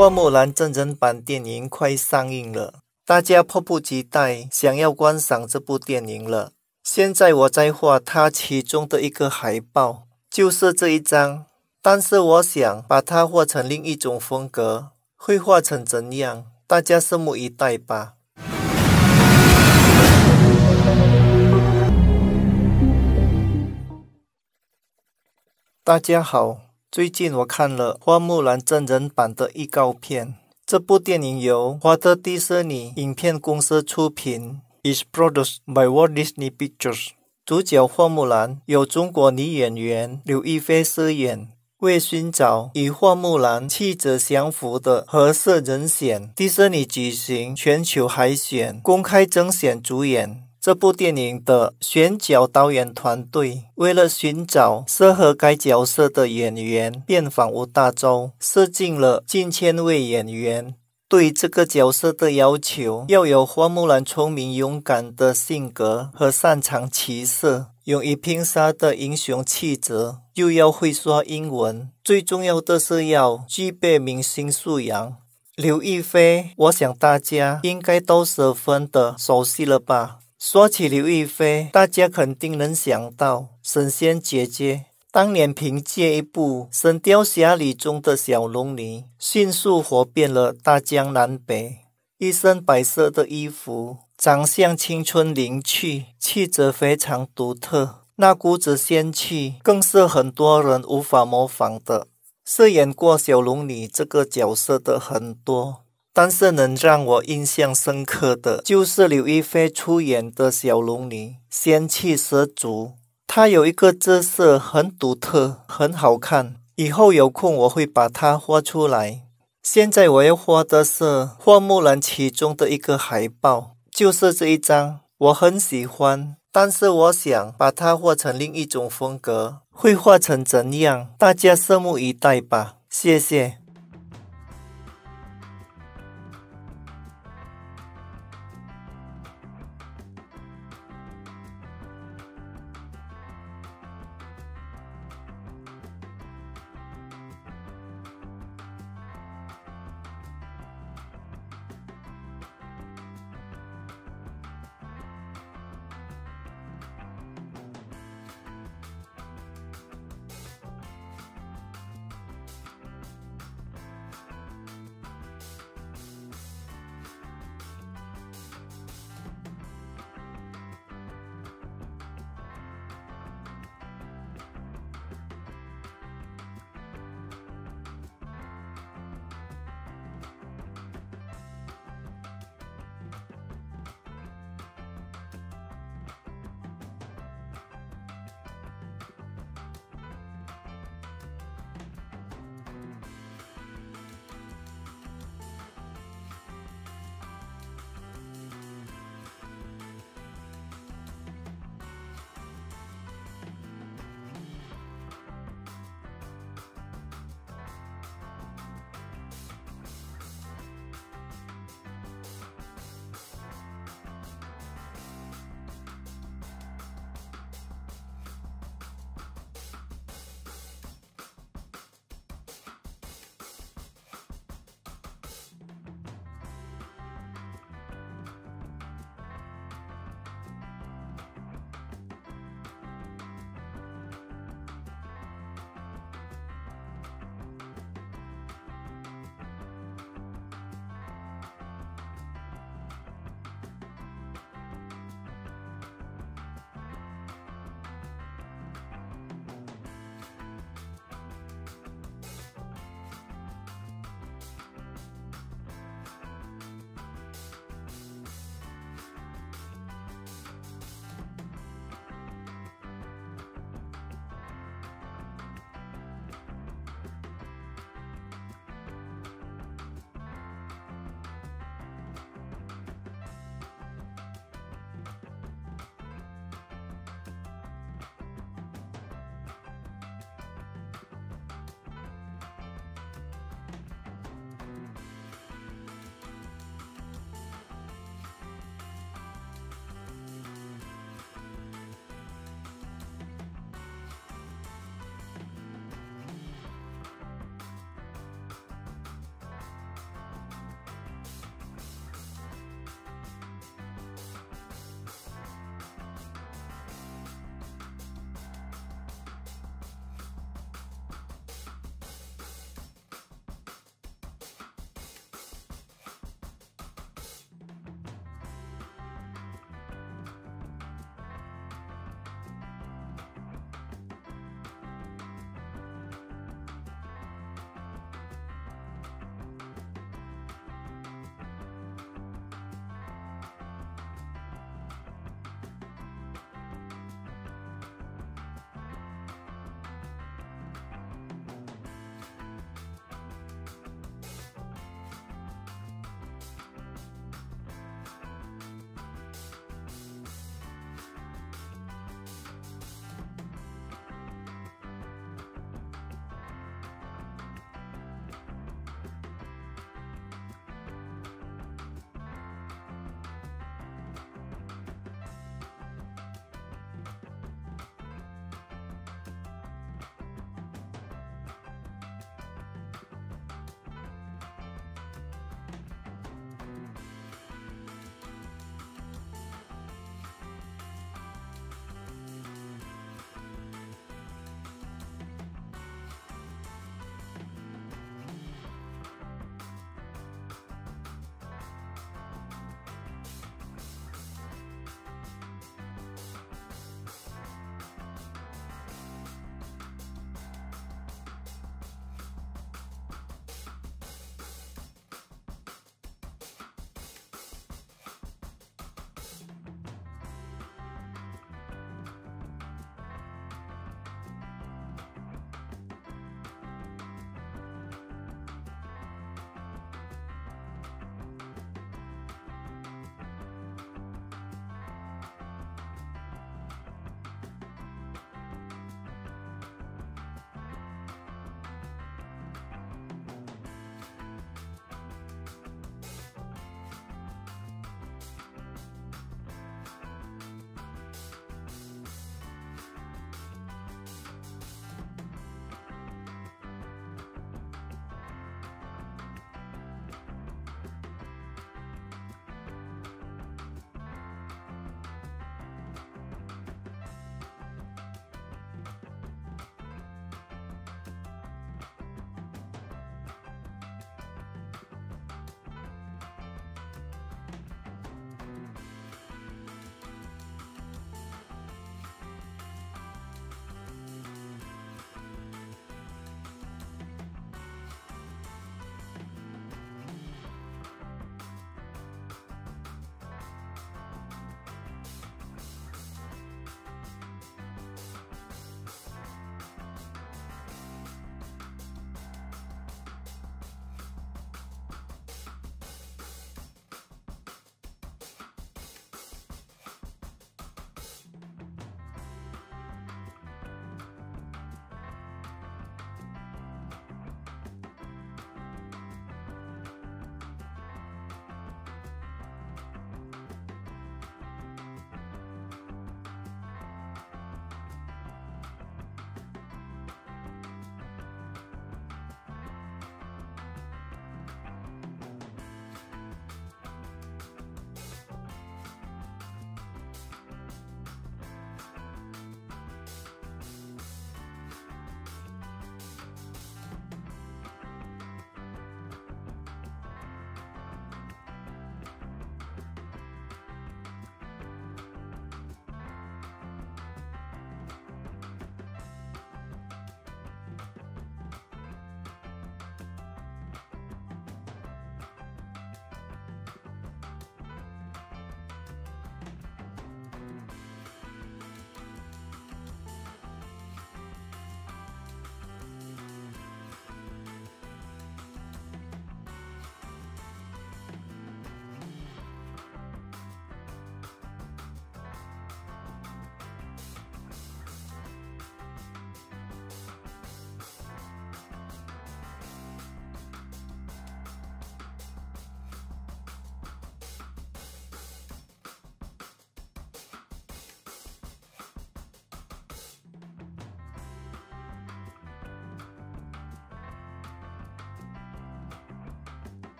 花木兰真人版电影快上映了，大家迫不及待想要观赏这部电影了。现在我在画它其中的一个海报，就是这一张。但是我想把它画成另一种风格，会画成怎样？大家拭目以待吧。大家好。最近我看了《花木兰》真人版的预告片。这部电影由华特迪士尼影片公司出品，is produced by Walt Disney Pictures。主角花木兰由中国女演员刘亦菲饰演。为寻找与花木兰气质相符的合适人选，迪士尼举行全球海选，公开征选主演。这部电影的选角导演团队为了寻找适合该角色的演员，遍访五大洲，试镜了近千位演员。对这个角色的要求，要有花木兰聪明勇敢的性格和擅长骑射、勇于拼杀的英雄气质，又要会说英文，最重要的是要具备明星素养。刘亦菲，我想大家应该都十分的熟悉了吧？说起刘亦菲，大家肯定能想到神仙姐姐。当年凭借一部《神雕侠侣》中的小龙女，迅速火遍了大江南北。一身白色的衣服，长相青春灵气，气质非常独特，那股子仙气更是很多人无法模仿的。饰演过小龙女这个角色的很多。但是能让我印象深刻的就是刘亦菲出演的小龙女，仙气十足。她有一个姿色很独特，很好看。以后有空我会把它画出来。现在我要画的是《花木兰》其中的一个海报，就是这一张，我很喜欢。但是我想把它画成另一种风格，会画成怎样？大家拭目以待吧。谢谢。